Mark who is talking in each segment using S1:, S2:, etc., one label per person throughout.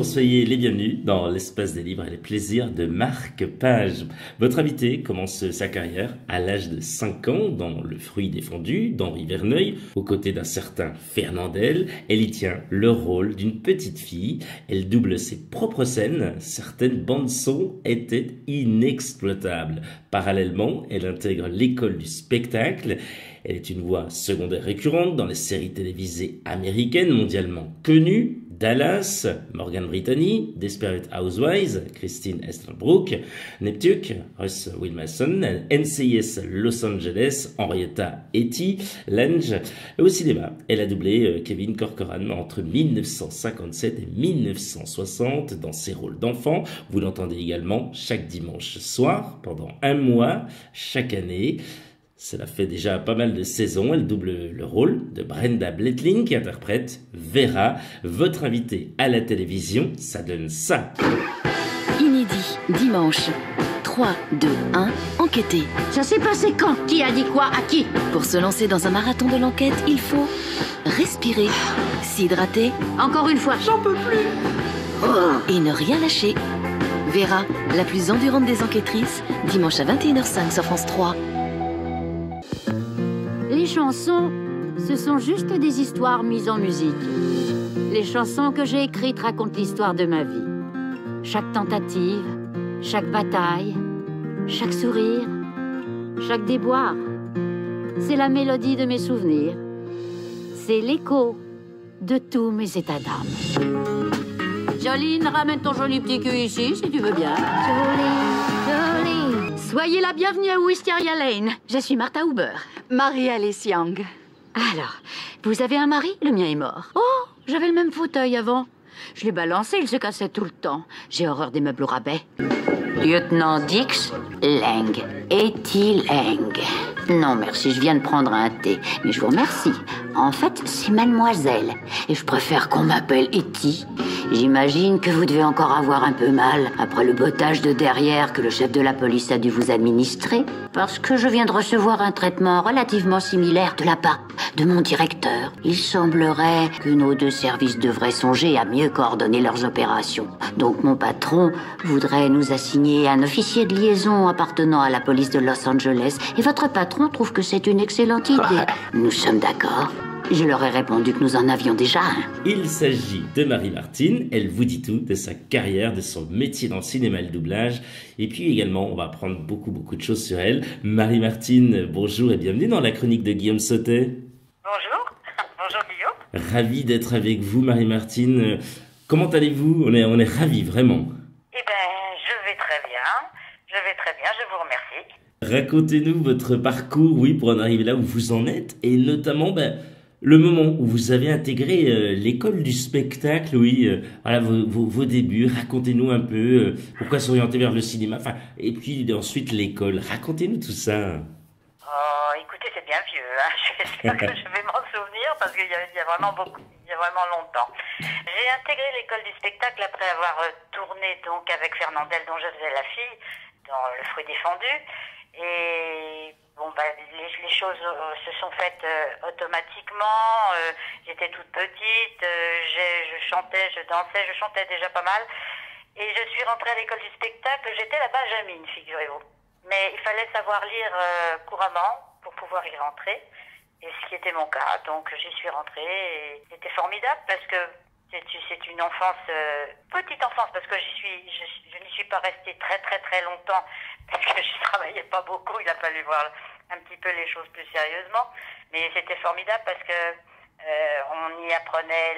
S1: Bonjour, soyez les bienvenus dans l'espace des livres et les plaisirs de Marc Page. Votre invité commence sa carrière à l'âge de 5 ans dans Le fruit défendu d'Henri Verneuil, aux côtés d'un certain Fernandel. Elle y tient le rôle d'une petite fille. Elle double ses propres scènes. Certaines bandes son étaient inexploitables. Parallèlement, elle intègre l'école du spectacle. Elle est une voix secondaire récurrente dans les séries télévisées américaines mondialement connues Dallas, Morgan Brittany, Desperate Housewives, Christine Estelbrook, Neptuke, Russ Wilmason, NCIS Los Angeles, Henrietta Etty, Lange. Au cinéma, elle a doublé euh, Kevin Corcoran entre 1957 et 1960 dans ses rôles d'enfant. Vous l'entendez également chaque dimanche soir pendant un mois, chaque année. Cela fait déjà pas mal de saisons. Elle double le rôle de Brenda Bletling qui interprète Vera, votre invitée à la télévision. Ça donne ça.
S2: Inédit, dimanche. 3, 2, 1, enquêter.
S3: Ça s'est passé quand? Qui a dit quoi? À qui?
S2: Pour se lancer dans un marathon de l'enquête, il faut respirer, s'hydrater.
S3: Encore une fois, j'en peux plus.
S2: Et ne rien lâcher. Vera, la plus endurante des enquêtrices, dimanche à 21h05 sur France 3
S3: chansons, ce sont juste des histoires mises en musique. Les chansons que j'ai écrites racontent l'histoire de ma vie. Chaque tentative, chaque bataille, chaque sourire, chaque déboire. C'est la mélodie de mes souvenirs. C'est l'écho de tous mes états d'âme. Joline, ramène ton joli petit cul ici, si tu veux bien. Soyez la bienvenue à Wisteria Lane. Je suis Martha Huber.
S4: Marie-Alice Young.
S3: Alors, vous avez un mari? Le mien est mort. Oh, j'avais le même fauteuil avant. Je l'ai balancé, il se cassait tout le temps. J'ai horreur des meubles au rabais. Lieutenant Dix Lang. Etty Lang? Non, merci, je viens de prendre un thé. Mais je vous remercie. En fait, c'est mademoiselle. Et je préfère qu'on m'appelle Etty. J'imagine que vous devez encore avoir un peu mal après le bottage de derrière que le chef de la police a dû vous administrer. Parce que je viens de recevoir un traitement relativement similaire de la part de mon directeur. Il semblerait que nos deux services devraient songer à mieux coordonner leurs opérations. Donc mon patron voudrait nous assigner un officier de liaison appartenant à la police de Los Angeles. Et votre patron trouve que c'est une excellente idée. Nous sommes d'accord je leur ai répondu que nous en avions déjà un.
S1: Il s'agit de Marie-Martine. Elle vous dit tout de sa carrière, de son métier dans le cinéma et le doublage. Et puis également, on va apprendre beaucoup, beaucoup de choses sur elle. Marie-Martine, bonjour et bienvenue dans la chronique de Guillaume Sautet.
S5: Bonjour. bonjour Guillaume.
S1: Ravi d'être avec vous, Marie-Martine. Comment allez-vous? On est, on est ravis, vraiment.
S5: Eh bien, je vais très bien. Je vais très bien, je vous remercie.
S1: Racontez-nous votre parcours, oui, pour en arriver là où vous en êtes, et notamment, ben, le moment où vous avez intégré euh, l'école du spectacle, oui, euh, voilà vos, vos, débuts, racontez-nous un peu euh, pourquoi s'orienter vers le cinéma, enfin, et puis ensuite l'école, racontez-nous tout ça.
S5: Oh, écoutez, c'est bien vieux, hein. j'espère que je vais m'en souvenir parce qu'il y, y, a vraiment beaucoup, il y a vraiment longtemps. J'ai intégré l'école du spectacle après avoir tourné donc avec Fernandel dont je faisais la fille dans Le fruit défendu et bon, bah, les, choses euh, se sont faites euh, automatiquement. Euh, j'étais toute petite, je chantais, je dansais, je chantais déjà pas mal. Et je suis rentrée à l'école du spectacle. J'étais la Benjamine, figurez-vous. Mais il fallait savoir lire couramment pour pouvoir y rentrer. Et ce qui était mon cas. Donc j'y suis rentrée et c'était formidable parce que c'est une enfance, petite enfance, parce que je, n'y suis pas restée très très très longtemps parce que je travaillais pas beaucoup. Il a fallu voir un petit peu les choses plus sérieusement. Mais c'était formidable parce que euh, on y apprenait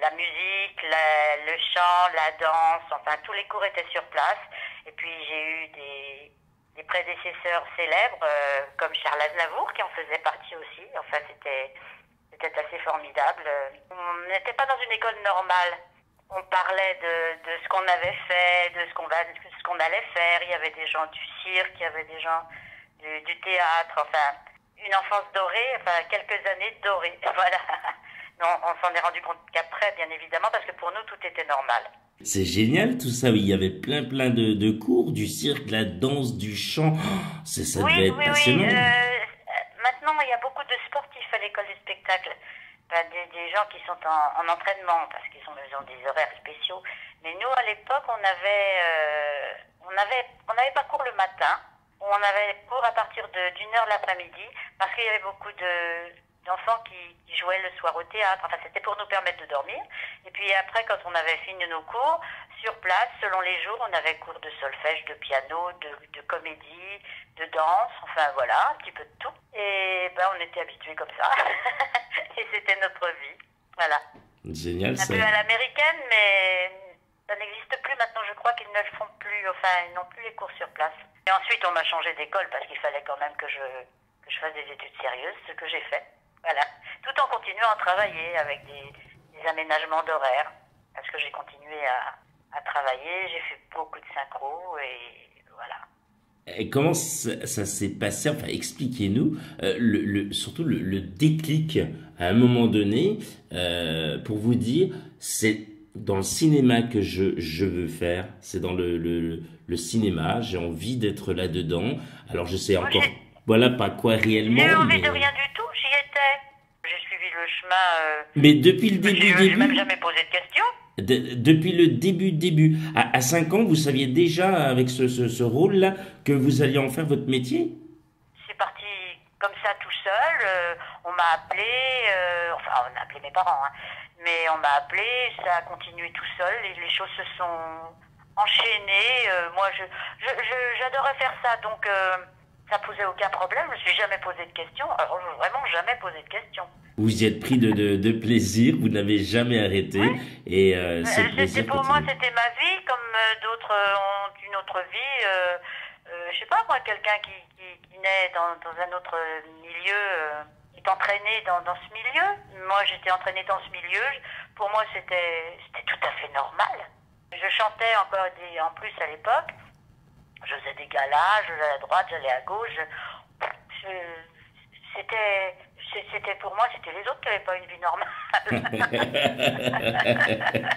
S5: la musique, le chant, la danse, enfin tous les cours étaient sur place. Et puis j'ai eu des, des prédécesseurs célèbres euh, comme Charles Aznavour qui en faisait partie aussi. Enfin c'était c'était assez formidable. On n'était pas dans une école normale on parlait de, de ce qu'on avait fait, de ce qu'on qu'on allait faire. Il y avait des gens du cirque, il y avait des gens du, du théâtre, enfin, une enfance dorée, enfin, quelques années dorées. Voilà. Non, on s'en est rendu compte qu'après, bien évidemment, parce que pour nous, tout était normal.
S1: C'est génial tout ça, il y avait plein plein de, de cours, du cirque, la danse, du chant. Oh, c'est ça
S5: oui,
S1: devait être
S5: oui,
S1: passionnant.
S5: Oui, euh, maintenant, il y a beaucoup de sportifs à l'école du spectacle. bah, des, gens qui sont en, entraînement parce qu'ils ont, ont, des horaires spéciaux. Mais nous, à l'époque, on avait, euh, on avait, on n'avait pas cours le matin. On avait cours à partir d'une heure l'après-midi parce qu'il y avait beaucoup de d'enfants qui, jouaient le soir au théâtre. Enfin, c'était pour nous permettre de dormir. Et puis après, quand on avait fini nos cours, sur place, selon les jours, on avait cours de solfège, de piano, de, de comédie, de danse, enfin voilà, un petit peu de tout. Et ben, on était habitués comme ça. et c'était notre vie. Voilà.
S1: Génial,
S5: Un peu à l'américaine, mais ça n'existe plus maintenant. Je crois qu'ils ne le font plus. Enfin, ils n'ont plus les cours sur place. Et ensuite, on m'a changé d'école parce qu'il fallait quand même que je, que je fasse des études sérieuses, ce que j'ai fait. Voilà. Tout en continuant à travailler avec des, aménagements d'horaire. Parce que j'ai continué à, travailler, j'ai fait beaucoup de synchro et voilà.
S1: Et comment ça, s'est passé? Enfin, expliquez-nous, euh, le, surtout le, déclic à un moment donné euh, pour vous dire c'est dans le cinéma que je, je veux faire, c'est dans le, le, cinéma, j'ai envie d'être là-dedans. Alors je sais encore, voilà pas quoi réellement.
S5: J'ai envie de rien du tout, j'y étais. J'ai suivi le chemin. Euh,
S1: mais depuis le début,
S5: début. même jamais posé de questions.
S1: depuis le début, début. À, à 5 ans, vous saviez déjà, avec ce, ce, ce rôle-là, que vous alliez en faire votre métier?
S5: C'est parti comme ça tout seul. Euh, on m'a appelé, euh, enfin, on a appelé mes parents, hein, mais on m'a appelé, ça a continué tout seul et les choses se sont enchaînées. moi, je, j'adorais faire ça, donc ça posait aucun problème. Je me suis jamais posé de questions. Alors, vraiment jamais posé de questions.
S1: Vous y êtes pris de, de, plaisir, vous n'avez jamais arrêté. Et euh,
S5: euh pour moi, c'était ma vie, comme euh, d'autres ont une autre vie. Euh, euh, je sais pas, moi, quelqu'un qui, qui, qui, naît dans, dans un autre milieu, qui est entraîné dans, dans ce milieu. Moi, j'étais entraînée dans ce milieu. Pour moi, c'était tout à fait normal. Je chantais encore des, en plus à l'époque. Je faisais des galas, je j'allais à droite, j'allais à gauche. C'était, c'était pour moi, c'était les autres qui n'avaient pas une vie normale.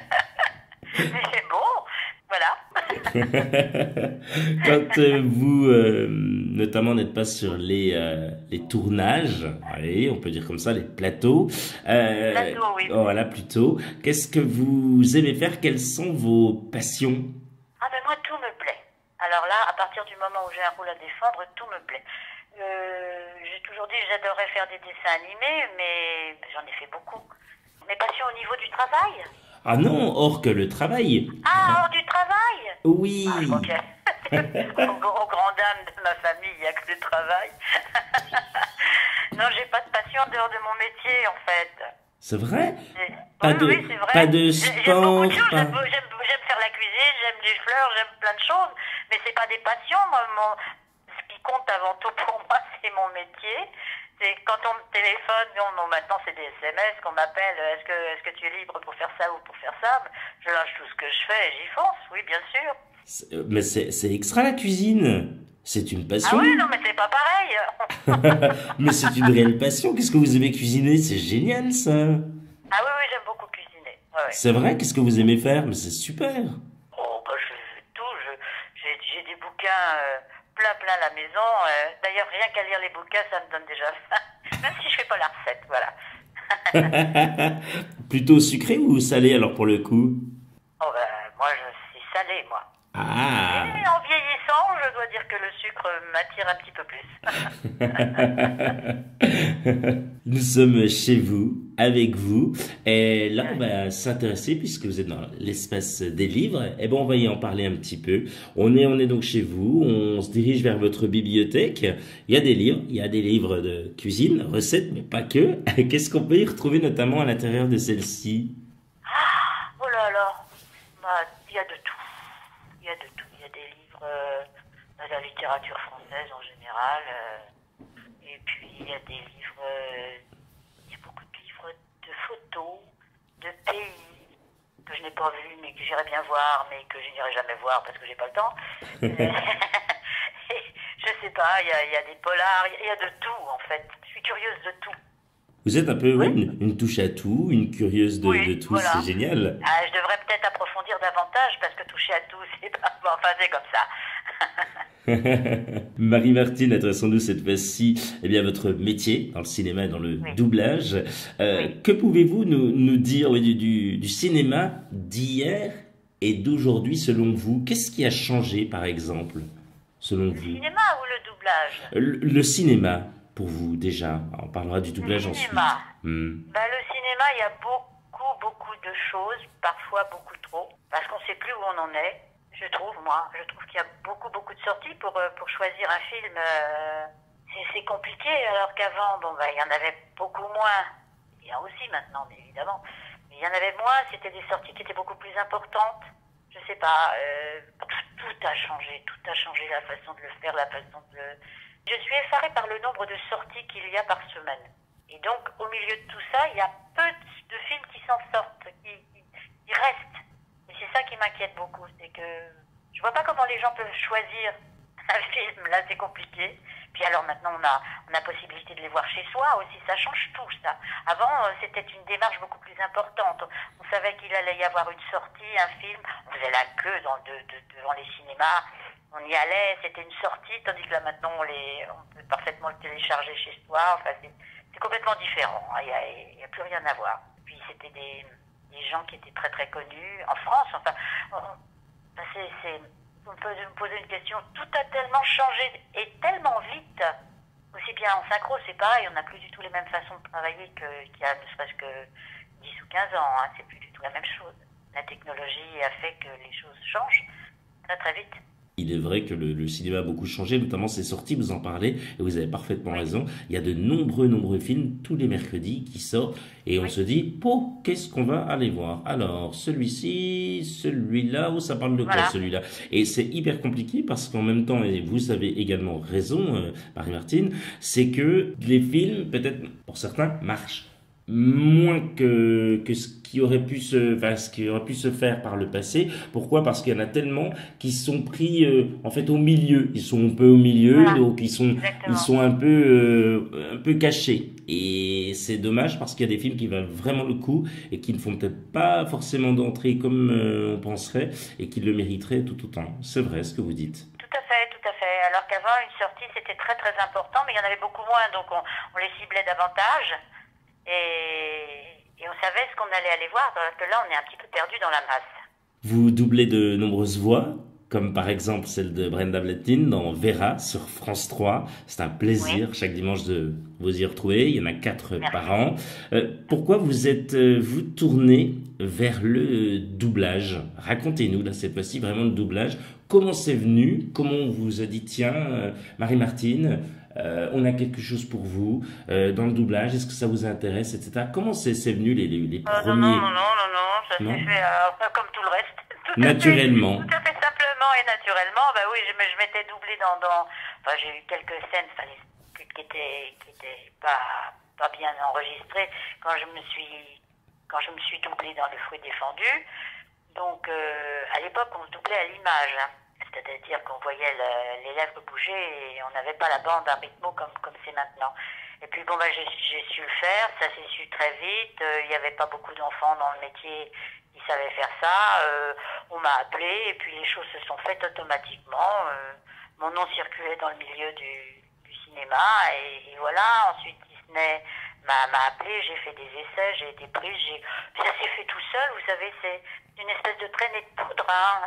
S5: c'est bon, voilà.
S1: Quand euh, vous, euh, notamment, n'êtes pas sur les, euh, les tournages, allez, on peut dire comme ça, les plateaux.
S5: plateaux, oui.
S1: Voilà, plutôt. Qu'est-ce que vous aimez faire? Quelles sont vos passions?
S5: Ah ben moi, tout me plaît. Alors là, à partir du moment où j'ai un rôle à défendre, tout me plaît. Euh, j'ai toujours dit que j'adorais faire des dessins animés, mais j'en ai fait beaucoup. Mes passions au niveau du travail
S1: Ah non, hors que le travail.
S5: Ah, hors du travail
S1: Oui.
S5: Ah, ok. au, grand dame de ma famille, il n'y a que le travail. non, j'ai pas de passion en dehors de mon métier, en fait.
S1: C'est vrai
S5: pas, oui, de, oui, vrai.
S1: pas de sport.
S5: J'aime faire la cuisine, j'aime les fleurs, j'aime plein de choses, mais c'est pas des passions. Moi, ce qui compte avant tout mon métier. C'est quand on me téléphone, non, maintenant c'est des SMS qu'on m'appelle, est-ce que, est-ce que tu es libre pour faire ça ou pour faire ça? Je lâche tout ce que je fais et j'y fonce, oui, bien sûr.
S1: Euh, mais c'est extra la cuisine c'est une passion.
S5: Ah oui, non, mais c'est pas pareil.
S1: mais c'est une réelle passion. Qu'est-ce que vous aimez cuisiner? C'est génial, ça.
S5: Ah oui, oui, j'aime beaucoup cuisiner.
S1: C'est vrai? Qu'est-ce que vous aimez faire? Mais c'est super.
S5: Oh, bah, je fais tout. J'ai des bouquins euh, plein, plein à la maison. Euh, d'ailleurs, rien qu'à lire les bouquins, ça me donne déjà faim. Même si je fais pas la recette, voilà.
S1: Plutôt sucré ou salé, alors, pour le coup?
S5: Oh, ben, moi, je suis salé, moi.
S1: Ah.
S5: Et en vieillissant, je dois dire que le sucre m'attire
S1: un petit peu plus. Nous sommes chez vous, avec vous, et là on va s'intéresser puisque vous êtes dans l'espace des livres. Et eh ben on va y en parler un petit peu. On est on est donc chez vous, on se dirige vers votre bibliothèque. Il y a des livres, il y a des livres de cuisine, recettes, mais pas que. Qu'est-ce qu'on peut y retrouver notamment à l'intérieur de celle-ci?
S5: Ah, Oh là là, bah, il y a de tout il y a de tout. Il y a des livres euh, de la littérature française en général. Euh, et puis il y a des livres, euh, il y a beaucoup de livres de photos, de pays que je n'ai pas vus mais que j'irai bien voir, mais que je n'irai jamais voir parce que j'ai pas le temps. je sais pas, il y, y a des polars, il y a de tout en fait. Je suis curieuse de tout.
S1: Vous êtes un peu une, touche à tout, une curieuse de, tout, c'est génial.
S5: Ah, je devrais peut-être approfondir davantage parce que toucher à tout, c'est pas. Enfin, c'est comme ça.
S1: Marie-Martine, adressons-nous cette fois-ci eh bien, votre métier dans le cinéma et dans le doublage. Euh, que pouvez-vous nous, nous dire du, du, du cinéma d'hier et d'aujourd'hui selon vous? Qu'est-ce qui a changé par exemple selon vous?
S5: Le cinéma ou le doublage?
S1: Le, le, cinéma pour vous déjà. On parlera du doublage
S5: le cinéma.
S1: ensuite. Hmm.
S5: Ben, le cinéma, il y a beaucoup, beaucoup de choses, parfois beaucoup trop, parce qu'on ne sait plus où on en est. Je trouve, moi, je trouve qu'il y a beaucoup, beaucoup de sorties pour, euh, pour choisir un film. Euh, c'est compliqué, alors qu'avant, bon, ben, il y en avait beaucoup moins. Il y en a aussi maintenant, bien évidemment. Mais il y en avait moins, c'était des sorties qui étaient beaucoup plus importantes. Je sais pas, euh, tout a changé, tout a changé, la façon de le faire, la façon de le... Je suis effarée par le nombre de sorties qu'il y a par semaine. Et donc, au milieu de tout ça, il y a peu de films qui s'en sortent, qui restent c'est ça qui m'inquiète beaucoup, c'est que je vois pas comment les gens peuvent choisir un film. Là, c'est compliqué. Puis alors maintenant, on a, on a possibilité de les voir chez soi aussi. Ça change tout, ça. Avant, euh, c'était une démarche beaucoup plus importante. On savait qu'il allait y avoir une sortie, un film. On faisait la queue devant les cinémas. On y allait, c'était une sortie, tandis que là maintenant, on, les, on peut parfaitement le télécharger chez soi. Enfin, c'est complètement différent. Il n'y a, a, plus rien à voir. Puis c'était des des gens qui étaient très très connus en France. Enfin, on, c'est, on peut me poser une question. Tout a tellement changé et tellement vite. Aussi bien en synchro, c'est pareil, on n'a plus du tout les mêmes façons de travailler qu'il y a ne serait-ce que 10 ou 15 ans. Hein. C'est plus du tout la même chose. La technologie a fait que les choses changent très très vite.
S1: Il est vrai que le, le, cinéma a beaucoup changé, notamment ses sorties, vous en parlez, et vous avez parfaitement raison. Il y a de nombreux, nombreux films tous les mercredis qui sortent, et on oui. se dit, po, qu'est-ce qu'on va aller voir? Alors, celui-ci, celui-là, ou ça parle de quoi
S5: Voilà.
S1: celui-là? Et c'est hyper compliqué parce qu'en même temps, et vous avez également raison, euh, Marie-Martine, c'est que les films, peut-être pour certains, marchent moins que, que ce qui aurait pu se, enfin, ce qui aurait pu se faire par le passé. Pourquoi? Parce qu'il y en a tellement qui sont pris euh, en fait au milieu. Ils sont un peu au milieu,
S5: Voilà.
S1: donc ils sont,
S5: Exactement.
S1: ils sont un peu, euh, un peu cachés. Et c'est dommage parce qu'il y a des films qui valent vraiment le coup et qui ne font peut-être pas forcément d'entrée comme euh, on penserait et qui le mériteraient tout autant. C'est vrai ce que vous dites.
S5: Tout à fait, tout à fait. Alors qu'avant, une sortie, c'était très très important, mais il y en avait beaucoup moins, donc on, on les ciblait davantage. Et, et, on savait ce qu'on allait aller voir, alors que là, on est un petit peu perdu dans la masse.
S1: Vous doublez de nombreuses voix, comme par exemple celle de Brenda Blettin dans Vera sur France 3. C'est un plaisir oui. chaque dimanche de vous y retrouver. Il y en a quatre
S5: Merci.
S1: par an. Euh, pourquoi vous êtes euh, vous tourné vers le doublage? Racontez-nous là cette fois-ci vraiment le doublage. Comment c'est venu? Comment on vous a dit tiens euh, Marie-Martine euh, on a quelque chose pour vous euh, dans le doublage, est-ce que ça vous intéresse, etc. Comment c'est venu les, les, les
S5: euh,
S1: premiers
S5: Non, non, non, non, non, ça s'est fait euh, comme tout le reste. Tout
S1: naturellement.
S5: À fait, tout à fait simplement et naturellement. Bah oui, je, je m'étais doublé dans, dans... Enfin, j'ai eu quelques scènes qui, étaient, qui étaient pas, pas bien enregistrées quand je me suis, quand je me suis doublé dans Le Fruit Défendu. Donc, euh, à l'époque, on se doublait à l'image. Hein. C'est-à-dire qu'on voyait le, les lèvres bouger et on n'avait pas la bande à rythmo comme comme c'est maintenant. Et puis bon, bah, j'ai su le faire, ça s'est su très vite. Euh, Il n'y avait pas beaucoup d'enfants dans le métier qui savaient faire ça. Euh, on m'a appelé et puis les choses se sont faites automatiquement. Euh, mon nom circulait dans le milieu du, cinéma et, voilà. Ensuite, Disney m'a appelé, j'ai fait des essais, j'ai été prise, ça s'est fait tout seul. Vous savez, c'est une espèce de traînée de poudre. Hein,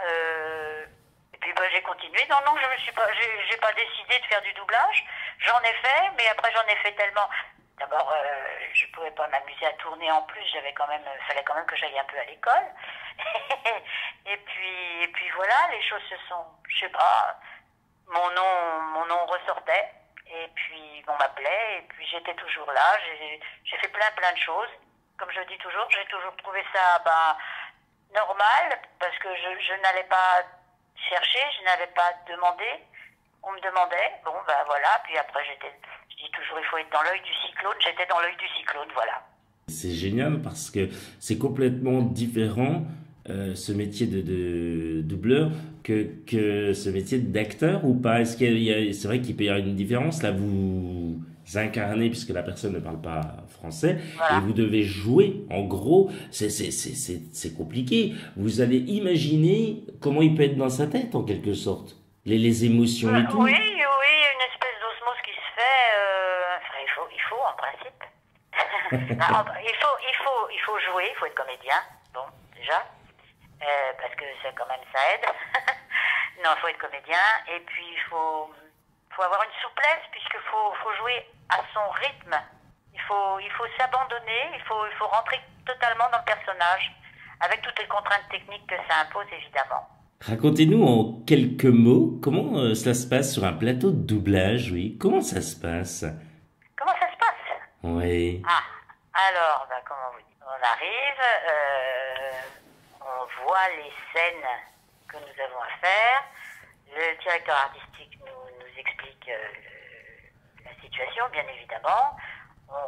S5: puis bah, j'ai continué. Non, non, je me suis pas, j'ai pas décidé de faire du doublage. J'en ai fait, mais après j'en ai fait tellement. D'abord, euh, je pouvais pas m'amuser à tourner en plus. J'avais quand même, fallait quand même que j'aille un peu à l'école. et puis, et puis voilà, les choses se sont, je sais pas, mon nom, mon nom ressortait. Et puis on m'appelait. Et puis j'étais toujours là. J'ai fait plein, plein de choses. Comme je dis toujours, j'ai toujours trouvé ça, ben, normal parce que je n'allais pas chercher, je n'avais pas demandé. On me demandait, bon ben voilà, puis après j'étais, je dis toujours il faut être dans l'œil du cyclone, j'étais dans l'œil du cyclone, voilà.
S1: C'est génial parce que c'est complètement différent euh, ce métier de, doubleur que, que ce métier d'acteur ou pas? Est-ce qu'il c'est vrai qu'il peut y avoir une différence? Là vous incarnez puisque la personne ne parle pas français
S5: voilà.
S1: et vous devez jouer en gros c'est c'est c'est c'est compliqué vous allez imaginer comment il peut être dans sa tête en quelque sorte les, les émotions et tout
S5: Oui, oui, une espèce d'osmose qui se fait. euh, enfin, il, faut, il faut, en principe. Ah, il, faut, il, faut, il faut jouer, il faut être comédien, bon, déjà. Euh, parce que ça, quand même, ça aide. non, il faut être comédien. Et puis, il faut, faut avoir une souplesse, puisqu'il faut, faut jouer à son rythme. Il faut, il faut s'abandonner, il faut, il faut rentrer totalement dans le personnage, avec toutes les contraintes techniques que ça impose, évidemment.
S1: Racontez-nous en quelques mots comment euh, cela se passe sur un plateau de doublage, oui. Comment ça se passe?
S5: Comment ça se passe?
S1: Oui.
S5: Ah, alors, ben, comment vous On arrive, euh, on voit les scènes que nous avons à faire. Le directeur artistique nous, nous explique euh, la situation, bien évidemment.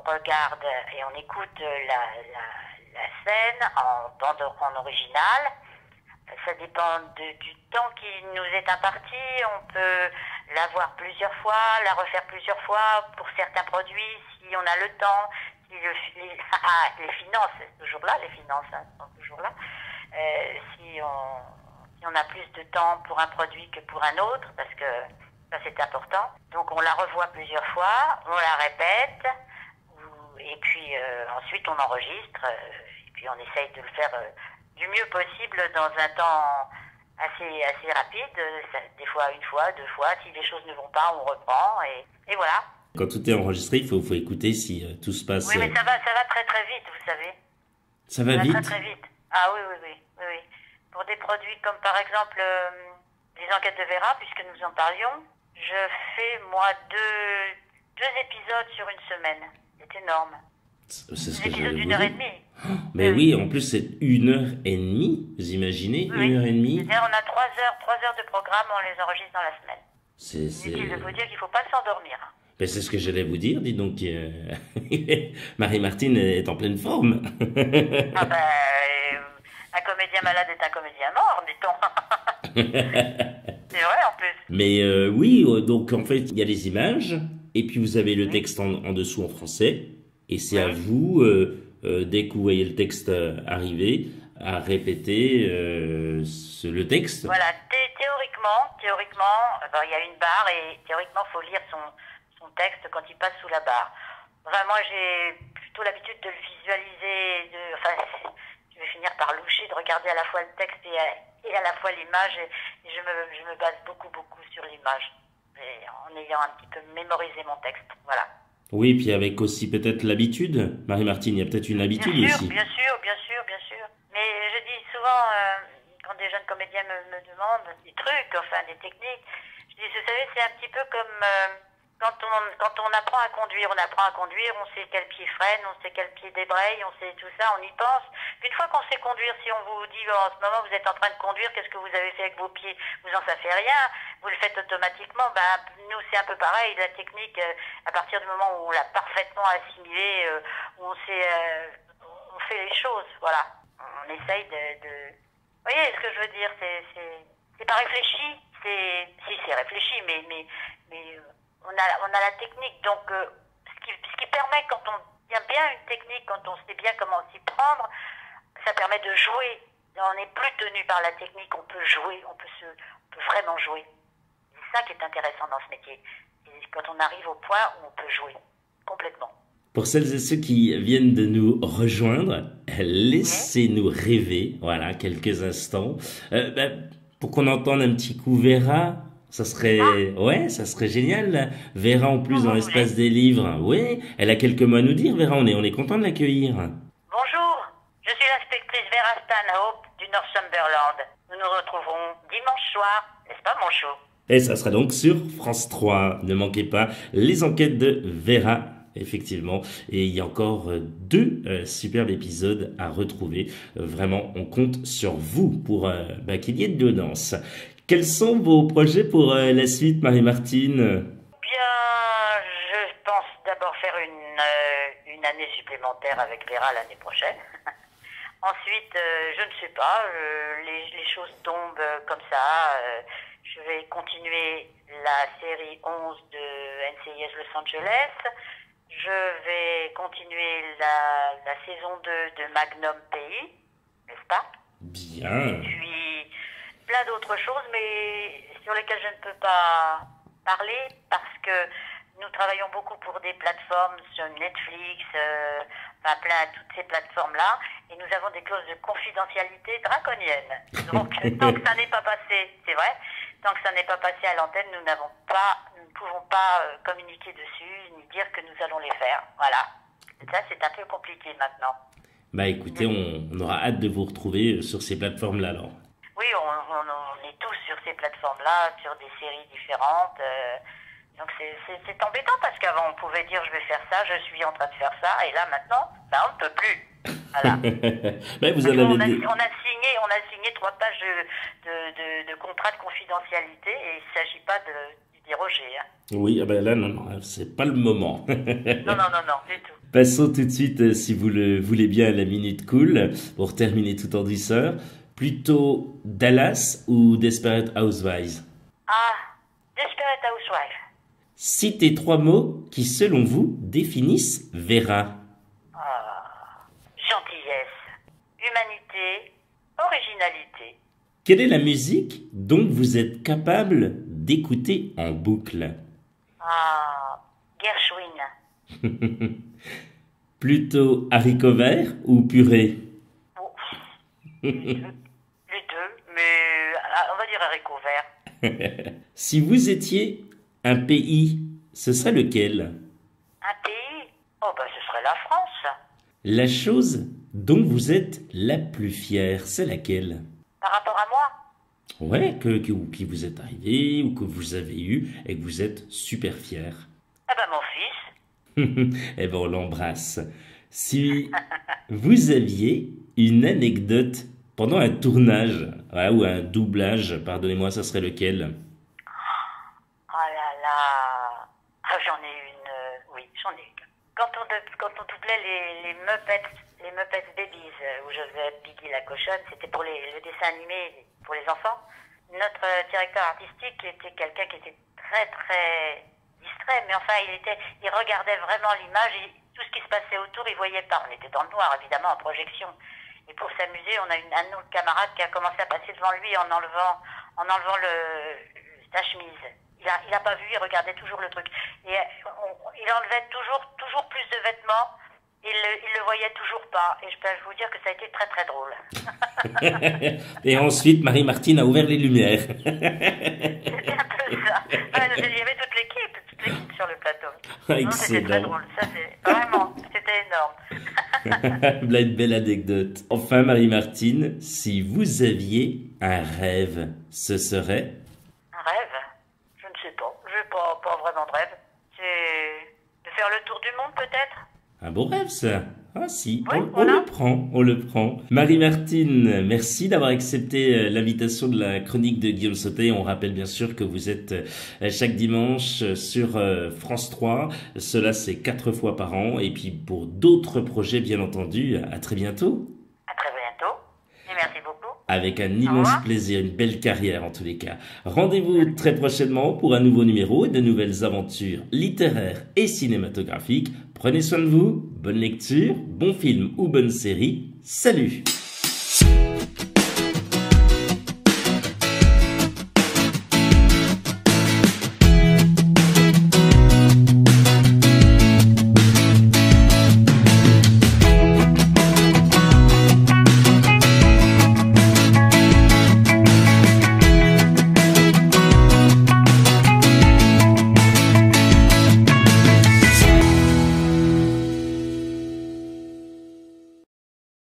S5: Regarde et on écoute la, scène en bande en original. Ça dépend de- du temps qui nous est imparti. On peut la voir plusieurs fois, la refaire plusieurs fois pour certains produits, si on a le temps, si le, les, ah, les finances, toujours là, les finances hein, sont toujours là. Euh, si, on, a plus de temps pour un produit que pour un autre, parce que ça c'est important. Donc on la revoit plusieurs fois, on la répète, et puis euh, ensuite on enregistre, euh, et puis on essaye de le faire euh, du mieux possible dans un temps assez, assez rapide, des fois une fois, deux fois, si les choses ne vont pas, on reprend, et, et voilà.
S1: Quand tout est enregistré, il faut, faut écouter si euh, tout se passe.
S5: Oui, mais ça va, ça va très très vite, vous savez.
S1: ça va
S5: Ça va
S1: vite
S5: très très vite. Ah oui, oui, oui, oui, oui. Pour des produits comme par exemple euh, les enquêtes de Vera, puisque nous en parlions, je fais moi deux, deux épisodes sur une semaine. C'est énorme.
S1: C'est ce que j'allais
S5: d'une
S1: vous
S5: heure et
S1: dire.
S5: demie.
S1: Mais oui, en plus c'est une heure et demie, vous imaginez
S5: Oui.
S1: Une heure et demie
S5: C'est-à-dire, on a trois heures, trois heures de programme, on les enregistre dans la semaine.
S1: C'est c'est-
S5: de vous dire qu'il ne faut pas s'endormir.
S1: Ben, c'est ce que j'allais vous dire, dis donc. euh, Marie-Martine est en pleine forme.
S5: Ah ben, un comédien malade est un comédien mort, dit-on. C'est vrai en plus.
S1: Mais euh, oui, euh, donc en fait, il y a les images, et puis vous avez le texte en, en dessous en français, et c'est à vous, euh, euh, dès que vous voyez le texte euh, arriver, à répéter euh, ce- le texte.
S5: Voilà, thé- théoriquement, théoriquement, ben, il y a une barre et théoriquement, il faut lire son, son texte quand il passe sous la barre. Enfin, moi, j'ai plutôt l'habitude de le visualiser, de, enfin, je vais finir par loucher, de regarder à la fois le texte et à, et à la fois l'image, et, et je, me, je me base beaucoup, beaucoup sur l'image, en ayant un petit peu mémorisé mon texte. Voilà.
S1: Oui, puis avec aussi peut-être l'habitude. Marie-Martine, il y a peut-être une habitude
S5: Bien sûr,
S1: aussi.
S5: bien sûr, bien sûr, bien sûr. Mais je dis souvent, euh, quand des jeunes comédiens me, me demandent des trucs, enfin des techniques, je dis, vous savez, c'est un petit peu comme euh, quand, on, quand on apprend à conduire. On apprend à conduire, on sait quel pied freine, on sait quel pied débraye, on sait tout ça, on y pense. Une fois qu'on sait conduire, si on vous dit, oh, en ce moment vous êtes en train de conduire, qu'est-ce que vous avez fait avec vos pieds? Vous en savez rien, vous le faites automatiquement. Ben, nous, c'est un peu pareil, la technique, euh, à partir du moment où on l'a parfaitement assimilée, euh, où on sait, euh, on fait les choses, voilà. On essaye de, de... Vous voyez ce que je veux dire? C'est, pas réfléchi, c'est, si c'est réfléchi, mais, mais, mais euh, on a, on a la technique, donc euh, ce, qui, ce qui permet quand on tient bien une technique, quand on sait bien comment s'y prendre, ça permet de jouer. On n'est plus tenu par la technique, on peut jouer, on peut, se, peut vraiment jouer. C'est ça qui est intéressant dans ce métier. Quand on arrive au point où on peut jouer complètement.
S1: Pour celles et ceux qui viennent de nous rejoindre, laissez-nous rêver, voilà, quelques instants. Euh, ben, pour qu'on entende un petit coup Vera, ça serait, ouais, ça serait génial. Vera en plus dans l'espace des livres, oui, elle a quelques mots à nous dire, Vera, on est, on est content de l'accueillir.
S5: Bonjour, je suis l'inspectrice Vera Stanhope du Northumberland. Nous nous retrouverons dimanche soir, n'est-ce pas mon chou?
S1: Et ça sera donc sur France 3. Ne manquez pas les enquêtes de Vera, effectivement. Et il y a encore deux euh, superbes épisodes à retrouver. Euh, vraiment, on compte sur vous pour euh, bah, qu'il y ait de l'audience. Quels sont vos projets pour euh, la suite, Marie-Martine?
S5: Bien, je pense d'abord faire une, euh, une année supplémentaire avec Vera l'année prochaine. Ensuite, euh, je ne sais pas, les, les choses tombent comme ça. je vais continuer la série 11 de NCIS Los Angeles. Je vais continuer la, la saison 2 de Magnum Pays, n'est-ce pas?
S1: Bien.
S5: puis plein d'autres choses, mais sur lesquels je ne peux pas parler parce que nous travaillons beaucoup pour des plateformes sur Netflix, euh, enfin plein toutes ces plateformes-là, et nous avons des clauses de confidentialité draconiennes. Donc tant que ça n'est pas passé, c'est vrai, tant que ça n'est pas passé à l'antenne, nous n'avons pas, nous ne pouvons pas euh, communiquer dessus ni dire que nous allons les faire. Voilà. Et ça c'est un peu compliqué maintenant.
S1: Bah écoutez, on, on aura hâte de vous retrouver sur ces plateformes-là alors.
S5: Oui, on, on, on est tous sur ces plateformes-là, sur des séries différentes. euh, donc c'est- embêtant parce qu'avant on pouvait dire je vais faire ça, je suis en train de faire ça, et là maintenant, ben, on ne peut plus. Voilà.
S1: vous avez
S5: a,
S1: des...
S5: on a signé, on a signé trois pages de, de, de, de contrat de confidentialité et il ne s'agit pas de, de déroger. hein.
S1: Oui, ah bah là, non, non, c'est pas le moment.
S5: Non, non, non, non, du tout.
S1: Passons tout de suite, euh, si vous le voulez bien, à la minute cool, pour terminer tout en douceur. Plutôt Dallas ou Desperate Housewives?
S5: Ah, Desperate Housewife.
S1: Citez trois mots qui, selon vous, définissent Vera.
S5: Gentillesse, humanité, originalité.
S1: Quelle est la musique dont vous êtes capable d'écouter en boucle?
S5: Ah, Gershwin.
S1: Plutôt haricots verts ou purée
S5: les deux, les deux, mais ah, on va dire haricots verts.
S1: Si vous étiez un pays, ce serait lequel?
S5: Un pays? Oh, ben ce serait la France.
S1: La chose dont vous êtes la plus fière, c'est laquelle?
S5: Par rapport à moi?
S1: Ouais, que, que- ou qui vous est arrivé, ou que vous avez eu, et que vous êtes super fier.
S5: Eh ben mon fils.
S1: eh ben, on l'embrasse. Si vous aviez une anecdote pendant un tournage, ou un doublage, pardonnez-moi, ça serait lequel?
S5: Oh là là Ah, j'en ai une, euh, oui, j'en ai une. Quand on, quand doublait les, Muppets, les Muppets Babies, euh, où je faisais Piggy la cochonne, c'était pour les, le dessin animé pour les enfants. Notre euh, directeur artistique était quelqu'un qui était très très distrait, mais enfin il regardait vraiment l'image et tout ce qui se passait autour, il voyait pas. On était dans le noir évidemment en projection. Et pour s'amuser, on a une, un autre camarade qui a commencé à passer devant lui en enlevant, en enlevant le, sa chemise. Il a, il a pas vu, il regardait toujours le truc. Et on- il enlevait toujours, toujours plus de vêtements. Il le, il le voyait toujours pas. Et je peux vous dire que ça a été très très drôle.
S1: Et ensuite, Marie-Martine a ouvert les lumières.
S5: C'était un peu ça. Ouais, il y avait toute l'équipe, toute l'équipe sur le plateau. Non, C'était très
S1: Excellent.
S5: drôle. Ça, vraiment, c'était énorme.
S1: Là, une belle anecdote. Enfin, Marie-Martine, si vous aviez un rêve, ce serait?
S5: Un rêve? Je ne sais pas. Je n'ai pas, pas vraiment de rêve. C'est de faire le tour du monde peut-être?
S1: Un beau rêve, ça. Ah si, on, le prend, on le prend. Marie-Martine, merci d'avoir accepté euh, l'invitation de la chronique de Guillaume Sauté. On rappelle bien sûr que vous êtes euh, chaque dimanche euh, sur France 3. Cela, c'est quatre fois par an. Et puis pour d'autres projets, bien entendu, à très bientôt.
S5: À très bientôt. Et merci beaucoup.
S1: Avec un immense plaisir, une belle carrière en tous les cas. Rendez-vous très prochainement pour un nouveau numéro et de nouvelles aventures littéraires et cinématographiques. Prenez soin de vous, bonne lecture, bon film ou bonne série. Salut